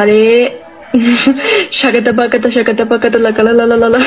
আরে শাকাতা পাকাতা শাকাতা পাকাতা লাকালা লালা লালা